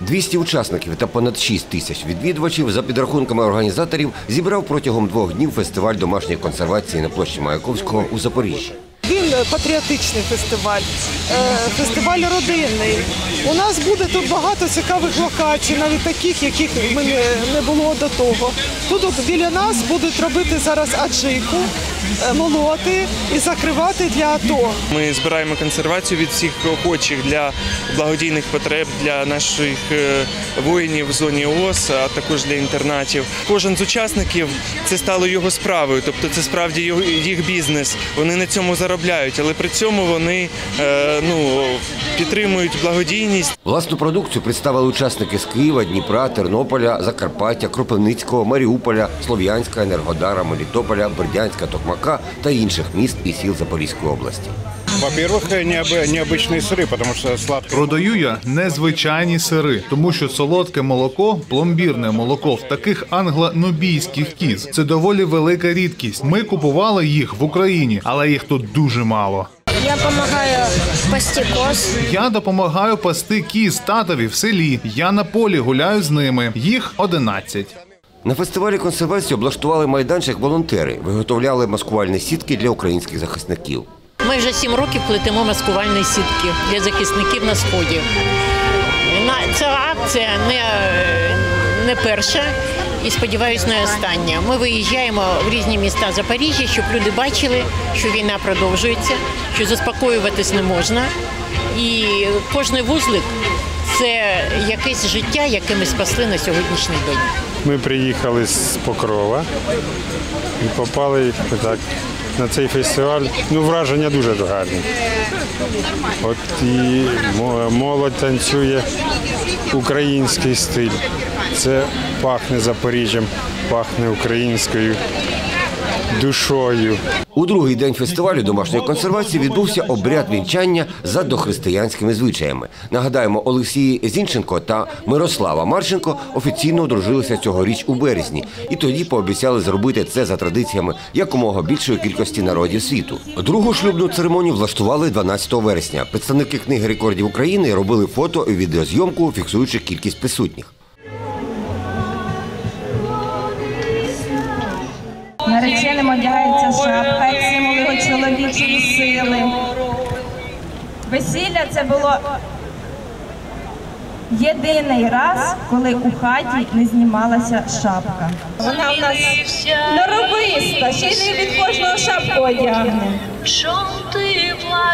200 учасників та понад 6 тисяч відвідувачів за підрахунками організаторів зібрав протягом двох днів фестиваль домашньої консервації на площі Маяковського у Запоріжжі. Патріотичний фестиваль, е, фестиваль родинний. У нас буде тут багато цікавих локацій, навіть таких, яких ми не, було до того. Тут біля нас будуть робити зараз аджику, е, молоти і закривати для АТО. Ми збираємо консервацію від всіх охочих для благодійних потреб для наших е, воїнів в зоні ООС, а також для інтернатів. Кожен з учасників це стало його справою, тобто це справді їх бізнес. Вони на цьому заробляють, але при цьому вони е, ну, підтримують благодійність. Власну продукцію представили учасники з Києва, Дніпра, Тернополя, Закарпаття, Кропивницького, Маріуполя, Слов'янська, Енергодара, Мелітополя, Бердянська, Токмака та інших міст і сіл Запорізької області. Во-первых, необы- необычные сыры, потому что сладкое Продаю я незвичайні сири, тому що солодке молоко, пломбірне молоко в таких англо-нубійських кіз це доволі велика рідкість. Ми купували їх в Україні, але їх тут дуже мало. Я допомагаю пасти коз. Я допомагаю пасти кіз татові в селі. Я на полі гуляю з ними. Їх 11. На фестивалі консервації облаштували майданчик волонтери, виготовляли маскувальні сітки для українських захисників. Ми вже сім років плетемо маскувальні сітки для захисників на сході. Ця акція не, не перша і сподіваюся, не остання. Ми виїжджаємо в різні міста Запоріжжя, щоб люди бачили, що війна продовжується, що заспокоюватись не можна. І кожний вузлик це якесь життя, яке ми спасли на сьогоднішній день. Ми приїхали з Покрова і попали так, на цей фестиваль. Ну, враження дуже гарні. От і молодь танцює український стиль. Це пахне Запоріжжям, пахне українською душою. У другий день фестивалю домашньої консервації відбувся обряд вінчання за дохристиянськими звичаями. Нагадаємо, Олексій Зінченко та Мирослава Марченко офіційно одружилися цьогоріч у березні, і тоді пообіцяли зробити це за традиціями якомога більшої кількості народів світу. Другу шлюбну церемонію влаштували 12 вересня. Представники книги рекордів України робили фото і відеозйомку, фіксуючи кількість присутніх. Чоловічої сили. Весілля це було єдиний раз, коли у хаті не знімалася шапка. Вона у нас норовиста, ще й не від кожного шапку одягне.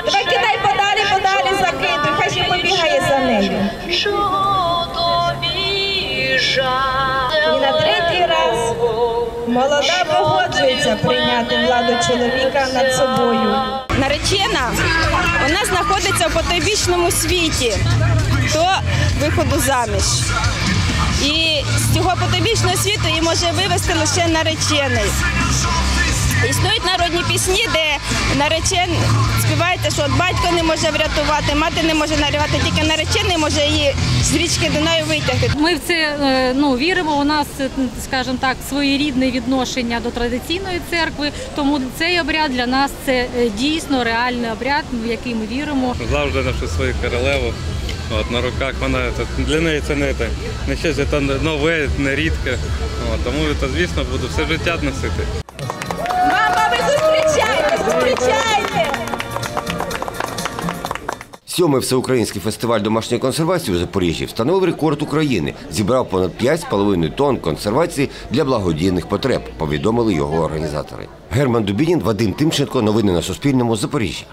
Давай кидай подалі, подалі закидуй, хай ще побігає за нею. Молода погоджується прийняти владу чоловіка над собою. Наречена вона знаходиться в потойбічному світі до виходу заміж. І з цього потойбічного світу її може вивести лише наречений. Існують народні пісні, де наречен співаєте, що от батько не може врятувати, мати не може нарятувати, тільки наречений може її з річки Дунаю витягти. Ми в це е, ну, віримо. У нас, е, скажімо так, своєрідне відношення до традиційної церкви. Тому цей обряд для нас це е, дійсно реальний обряд, в який ми віримо. Завжди ношу свою королеву. От, на руках вона для неї це не, те, не щось це нове, не рідке. От, тому це, звісно, буду все життя носити. Зустрічайте! Сьомий всеукраїнський фестиваль домашньої консервації у Запоріжжі встановив рекорд України. Зібрав понад 5,5 тонн консервації для благодійних потреб, повідомили його організатори. Герман Дубінін, Вадим Тимченко. Новини на Суспільному. Запоріжжя.